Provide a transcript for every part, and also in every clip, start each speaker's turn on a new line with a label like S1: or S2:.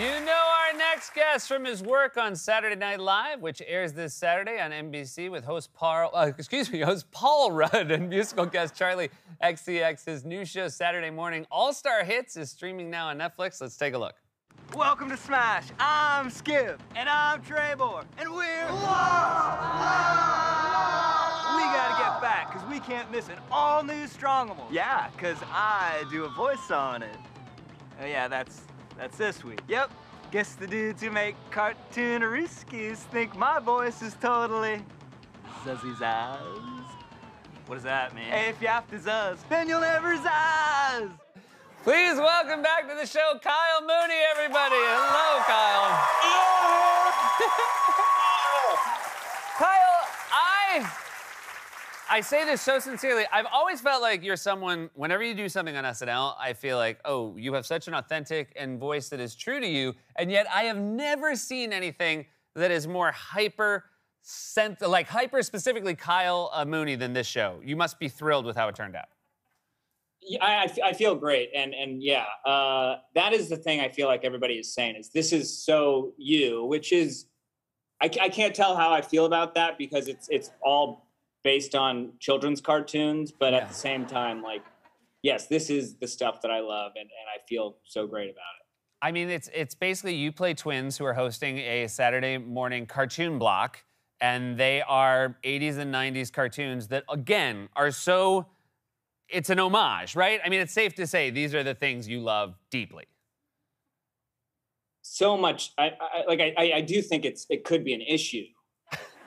S1: You know our next guest from his work on Saturday Night Live, which airs this Saturday on NBC with host Paul, uh, excuse me, host Paul Rudd and musical guest Charli XCX. His new show Saturday Morning All Star Hits is streaming now on Netflix. Let's take a look.
S2: Welcome to Smash. I'm Skip. And I'm Trebor. And we're We gotta get back, because we can't miss an all-new Strongimal. Yeah, because I do a voice on it. Oh yeah, that's that's this week. Yep. Guess the dudes who make cartooneriskis think my voice is totally zuzzy zazz. What does that mean? Hey, If you have to zuzz, then you'll never zazz.
S1: Please welcome back to the show Kyle Mooney, everybody. Hello, Kyle. Kyle, I I say this so sincerely. I've always felt like you're someone, whenever you do something on SNL, I feel like, oh, you have such an authentic and voice that is true to you. And yet I have never seen anything that is more hyper sent like hyper specifically Kyle uh, Mooney than this show. You must be thrilled with how it turned out.
S3: Yeah, I, I feel great, and and yeah, uh, that is the thing I feel like everybody is saying is this is so you, which is I, I can't tell how I feel about that because it's it's all based on children's cartoons, but
S1: Yeah.
S3: at the same time, like yes, this is the stuff that I love, and and I feel so great about it.
S1: I mean, it's it's basically you play twins who are hosting a Saturday morning cartoon block, and they are 80s and 90s cartoons that again are so. It's an homage, right? I mean, it's safe to say these are the things you love deeply.
S3: so much I, I like I, I- I do think it's it could be an issue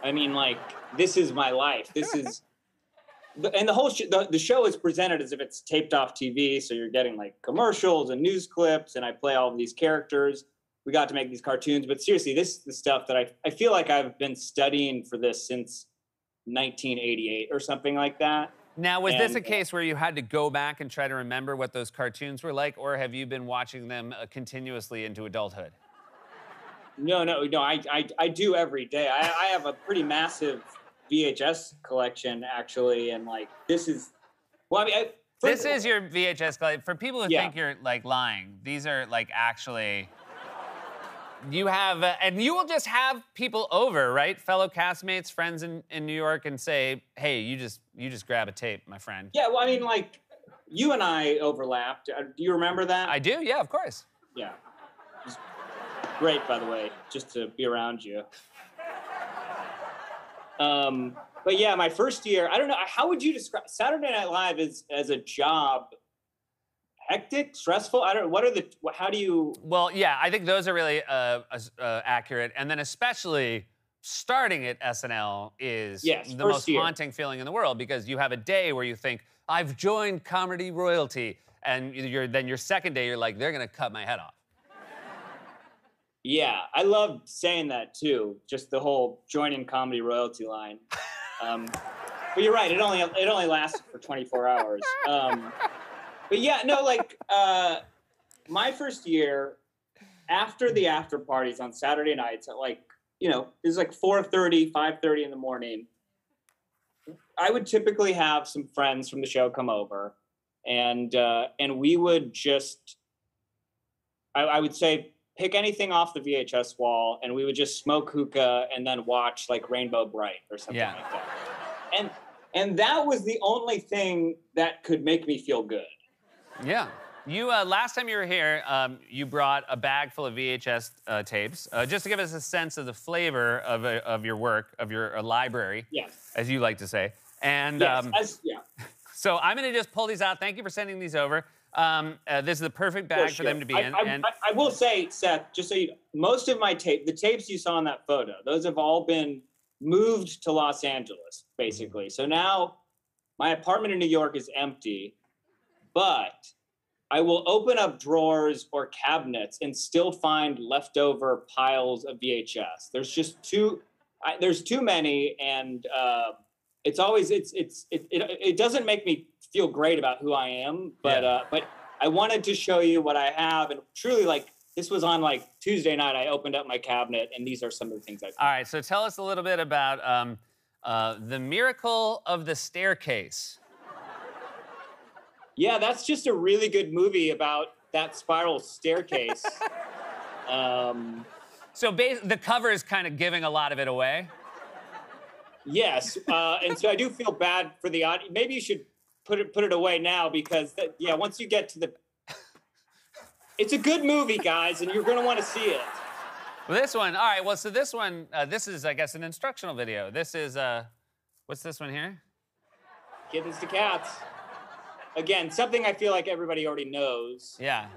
S3: i mean like this is my life this is and the whole sh- the, the show is presented as if it's taped off tv so you're getting like commercials and news clips and i play all of these characters we got to make these cartoons but seriously this is the stuff that i, I feel like i've been studying for this since 1988 or something like that
S1: Now, was this a
S3: uh,
S1: case where you had to go back and try to remember what those cartoons were like, or have you been watching them uh, continuously into adulthood?
S3: No, no, no. I, I, I do every day. I, I have a pretty massive VHS collection, actually, and like this is. Well, I mean, I,
S1: This is your VHS collection. For people who
S3: Yeah.
S1: think you're like lying, these are like actually. You have, uh, and you will just have people over, right? Fellow castmates, friends in, in New York, and say, "Hey, you just you just grab a tape, my friend."
S3: Yeah, well, I mean, like you and I overlapped. Uh, Do you remember that?
S1: I do, yeah, of course.
S3: Yeah. Great, by the way, just to be around you. Um, but yeah, my first year, I don't know. How would you describe Saturday Night Live as as a job? Hectic, stressful. I don't. What are the? How do you?
S1: Well, yeah, I think those are really uh, uh, accurate, and then especially starting at SNL is
S3: Yes,
S1: the most
S3: year.
S1: haunting feeling in the world because you have a day where you think I've joined comedy royalty, and you're then your second day you're like they're gonna cut my head off.
S3: Yeah, I love saying that too. Just the whole joining comedy royalty line. Um, but you're right. It only it only lasted for 24 hours. Um, but yeah, no, like uh, my first year after the after parties on Saturday nights at like you know it was like 4:30, 5:30 in the morning. I would typically have some friends from the show come over, and uh, and we would just I, I would say pick anything off the VHS wall, and we would just smoke hookah and then watch like Rainbow Brite or something
S1: Yeah.
S3: like that. And and that was the only thing that could make me feel good.
S1: Yeah. You uh, last time you were here, um, you brought a bag full of VHS uh, tapes, uh, just to give us a sense of the flavor of, uh, of your work, of your uh, library,
S3: Yes.
S1: as you like to say. And
S3: Yes.
S1: um,
S3: as, yeah.
S1: So I'm going to just pull these out. Thank you for sending these over. Um, uh, this is the perfect bag for them to be
S3: I,
S1: in.
S3: I,
S1: and
S3: I, I will say, Seth, just so you know, most of my tape, the tapes you saw in that photo, those have all been moved to Los Angeles, basically. So now my apartment in New York is empty, but I will open up drawers or cabinets and still find leftover piles of VHS. There's just too, I, there's too many, and uh, it's always it's it's it, it it doesn't make me feel great about who I am, but
S1: Yeah.
S3: uh, but I wanted to show you what I have, and truly like this was on like Tuesday night. I opened up my cabinet, and these are some of the things I.
S1: all right, so tell us a little bit about um, uh, the miracle of the staircase.
S3: Yeah, that's just a really good movie about that spiral staircase. Um,
S1: So bas- the cover is kind of giving a lot of it away.
S3: Yes, uh, and so I do feel bad for the audience. Maybe you should put it put it away now because that, yeah, once you get to the, it's a good movie, guys, and you're gonna want to see it.
S1: Well, this one, all right. Well, so this one, uh, this is, I guess, an instructional video. This is, uh, what's this one here?
S3: Kittens to cats. Again, something I feel like everybody already knows.
S1: Yeah.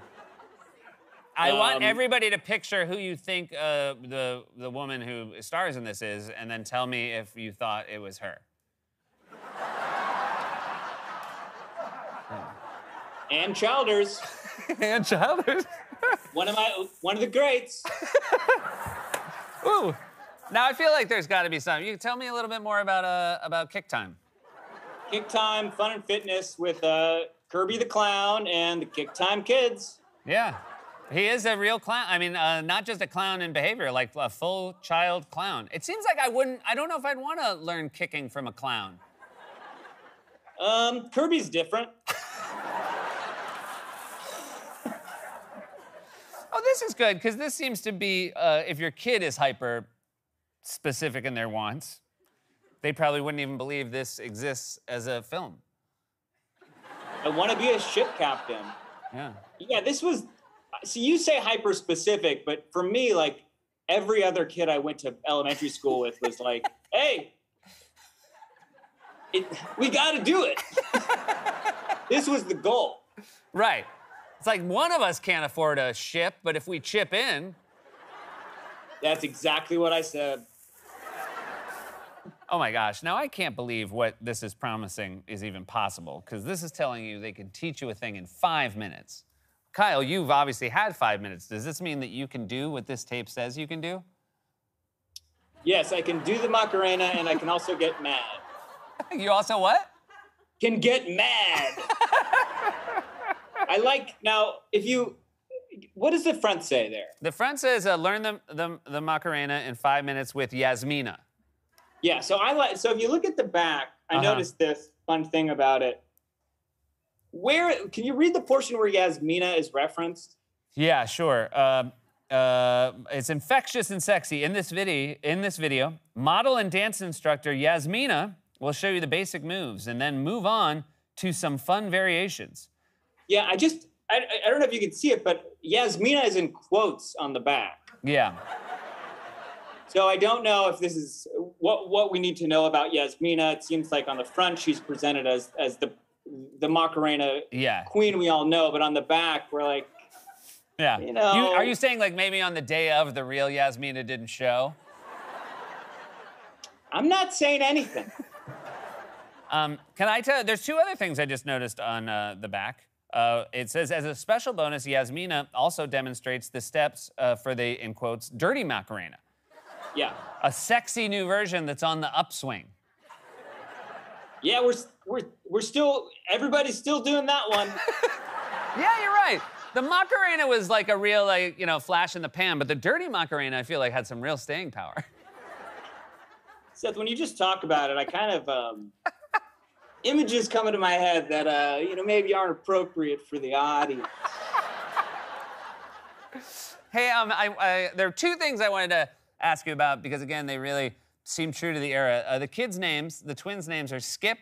S1: I want
S3: Um,
S1: everybody to picture who you think uh, the the woman who stars in this is, and then tell me if you thought it was her.
S3: Ann Childers,
S1: Ann Childers.
S3: one of my one of the greats.
S1: Ooh. Now I feel like there's got to be something. You can tell me a little bit more about uh, about Kick Time.
S3: Kick Time Fun and Fitness with uh, Kirby the Clown and the Kick Time Kids.
S1: Yeah. He is a real clown. I mean, uh, not just a clown in behavior, like a full child clown. It seems like I wouldn't, I don't know if I'd want to learn kicking from a clown.
S3: Um, Kirby's different.
S1: Oh, this is good because this seems to be uh, if your kid is hyper specific in their wants, they probably wouldn't even believe this exists as a film.
S3: I want to be a ship captain.
S1: Yeah.
S3: Yeah, this was. So you say hyper specific, but for me, like every other kid I went to elementary school with was like, "Hey, it, we got to do it." this was the goal.
S1: Right. It's like one of us can't afford a ship, but if we chip in,
S3: That's exactly what I said.
S1: oh my gosh, now I can't believe what this is promising is even possible because this is telling you they can teach you a thing in five minutes. Kyle, you've obviously had five minutes. Does this mean that you can do what this tape says you can do?
S3: Yes, I can do the Macarena, and I can also get mad.
S1: You also what?
S3: Can get mad. I like now. If you, what does the front say there?
S1: The front says uh, learn the, the, the Macarena in five minutes with Yasmina.
S3: Yeah, so I like so if you look at the back, I
S1: Uh-huh.
S3: noticed this fun thing about it. Where can you read the portion where Yasmina is referenced?
S1: Yeah, sure. Um uh, it's infectious and sexy. In this video, in this video, model and dance instructor Yasmina will show you the basic moves and then move on to some fun variations.
S3: Yeah, I just I, I don't know if you can see it, but Yasmina is in quotes on the back.
S1: Yeah.
S3: So I don't know if this is what what we need to know about Yasmina. It seems like on the front she's presented as as the the Macarena
S1: Yeah.
S3: queen we all know, but on the back we're like,
S1: Yeah.
S3: You know- you,
S1: are you saying like maybe on the day of the real Yasmina didn't show?
S3: I'm not saying anything.
S1: Um, can I tell? There's two other things I just noticed on uh, the back. Uh, it says, as a special bonus, Yasmina also demonstrates the steps uh, for the, in quotes, dirty Macarena,
S3: Yeah.
S1: a sexy new version that's on the upswing.
S3: Yeah, we're we're we're still everybody's still doing that one.
S1: Yeah, you're right. The Macarena was like a real, like, you know, flash in the pan, but the dirty Macarena, I feel like, had some real staying power.
S3: Seth, when you just talk about it, I kind of um, images come into my head that uh, you know maybe aren't appropriate for the audience.
S1: Hey, um, I, I, there are two things I wanted to ask you about because, again, they really seem true to the era. Uh, the kids' names, the twins' names are Skip.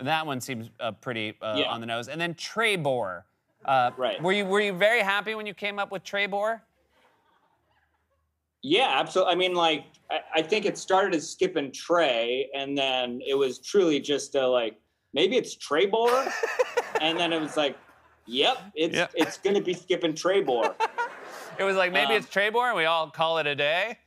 S1: That one seems uh, pretty uh,
S3: Yeah.
S1: on the nose. And then Trebor. Uh,
S3: Right.
S1: Were you were you very happy when you came up with Trebor?
S3: Yeah, absolutely. I mean, like I, I think it started as Skip and Trey, and then it was truly just a like maybe it's Trebor, and then it was like, yep, it's
S1: Yep.
S3: it's gonna be Skip and Trebor.
S1: It was like maybe
S3: Um,
S1: it's Trebor and we all call it a day.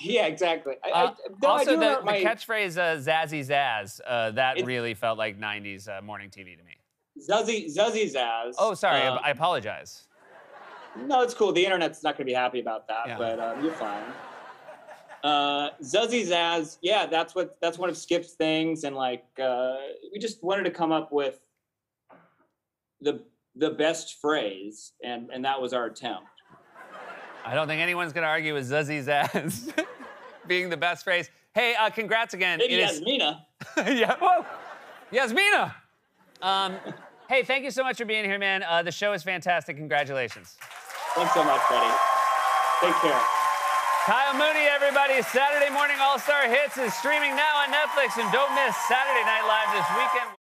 S3: Yeah, exactly. I,
S1: Uh,
S3: I, I
S1: also, the, the
S3: my
S1: catchphrase uh, "Zazzy Zazz" uh, that
S3: It-
S1: really felt like '90s uh, morning TV to me.
S3: Zuzzy Zuzzy Zaz.
S1: Oh, sorry, I-
S3: um,
S1: I apologize.
S3: No, it's cool. The internet's not going to be happy about that,
S1: Yeah.
S3: but um, you're fine. Uh, Zuzzy Zaz, yeah, that's what that's one of Skip's things, and like uh, we just wanted to come up with the the best phrase, and and that was our attempt.
S1: I don't think anyone's going to argue with Zuzzy ass being the best phrase. Hey, uh, congrats again.
S3: Maybe
S1: It is-
S3: Yasmina.
S1: yeah. Whoa. Yasmina. Um, hey, thank you so much for being here, man. Uh, the show is fantastic. Congratulations.
S3: Thanks so much, buddy. Take care.
S1: Kyle Mooney, everybody. Saturday Morning All Star Hits is streaming now on Netflix. And don't miss Saturday Night Live this weekend.